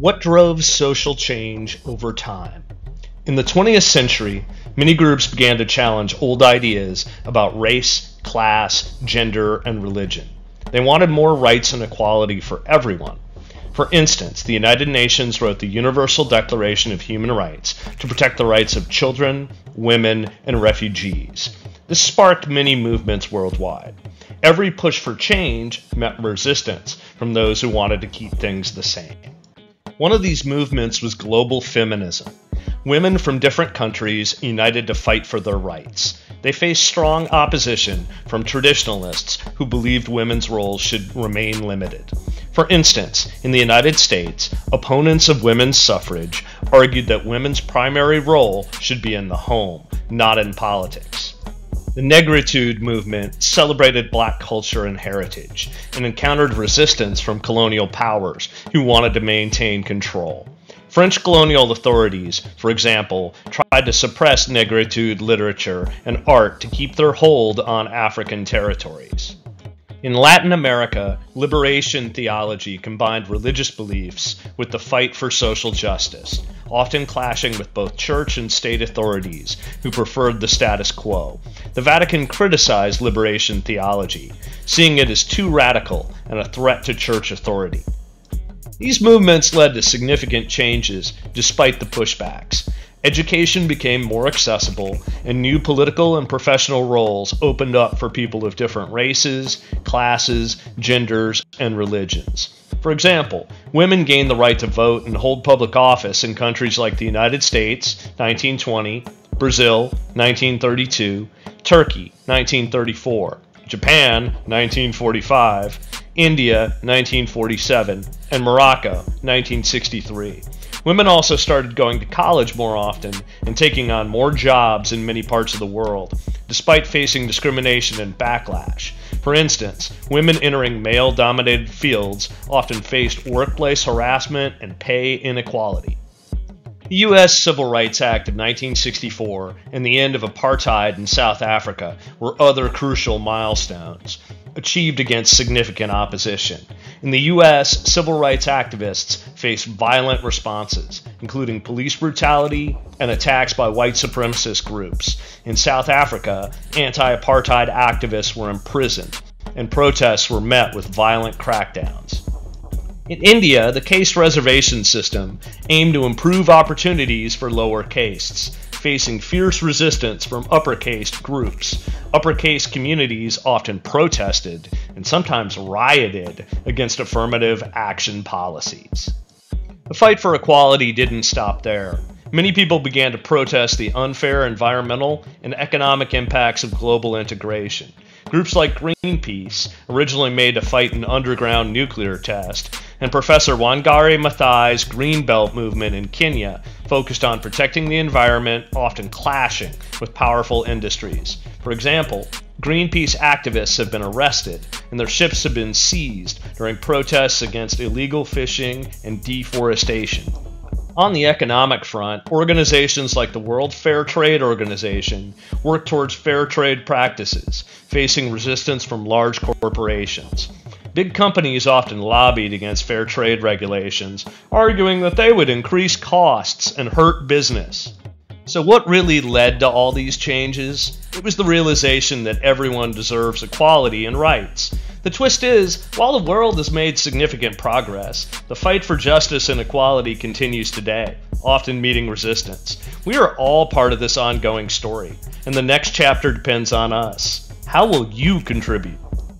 What drove social change over time? In the 20th century, many groups began to challenge old ideas about race, class, gender, and religion. They wanted more rights and equality for everyone. For instance, the United Nations wrote the Universal Declaration of Human Rights to protect the rights of children, women, and refugees. This sparked many movements worldwide. Every push for change met resistance from those who wanted to keep things the same. One of these movements was global feminism. Women from different countries united to fight for their rights. They faced strong opposition from traditionalists who believed women's roles should remain limited. For instance, in the United States, opponents of women's suffrage argued that women's primary role should be in the home, not in politics. The Negritude movement celebrated black culture and heritage and encountered resistance from colonial powers who wanted to maintain control. French colonial authorities, for example, tried to suppress Negritude literature and art to keep their hold on African territories. In Latin America, liberation theology combined religious beliefs with the fight for social justice, often clashing with both church and state authorities who preferred the status quo. The Vatican criticized liberation theology, seeing it as too radical and a threat to church authority. These movements led to significant changes despite the pushbacks. Education became more accessible, and new political and professional roles opened up for people of different races, classes, genders, and religions. For example, women gained the right to vote and hold public office in countries like the United States, 1920, Brazil, 1932, Turkey, 1934, Japan, 1945, India, 1947, and Morocco, 1963. Women also started going to college more often and taking on more jobs in many parts of the world, despite facing discrimination and backlash. For instance, women entering male dominated fields often faced workplace harassment and pay inequality. The U.S. Civil Rights Act of 1964 and the end of apartheid in South Africa were other crucial milestones achieved against significant opposition. In the U.S., civil rights activists faced violent responses, including police brutality and attacks by white supremacist groups. In South Africa, anti apartheid activists were imprisoned, and protests were met with violent crackdowns. In India, the caste reservation system aimed to improve opportunities for lower castes, facing fierce resistance from upper caste groups. Upper caste communities often protested and sometimes rioted against affirmative action policies. The fight for equality didn't stop there. Many people began to protest the unfair environmental and economic impacts of global integration. Groups like Greenpeace, originally made to fight an underground nuclear test, and Professor Wangari Maathai's Green Belt movement in Kenya focused on protecting the environment, often clashing with powerful industries. For example, Greenpeace activists have been arrested and their ships have been seized during protests against illegal fishing and deforestation. On the economic front, organizations like the World Fair Trade Organization work towards fair trade practices, facing resistance from large corporations. Big companies often lobbied against fair trade regulations, arguing that they would increase costs and hurt business. So, what really led to all these changes? It was the realization that everyone deserves equality and rights. The twist is, while the world has made significant progress, the fight for justice and equality continues today, often meeting resistance. We are all part of this ongoing story, and the next chapter depends on us. How will you contribute?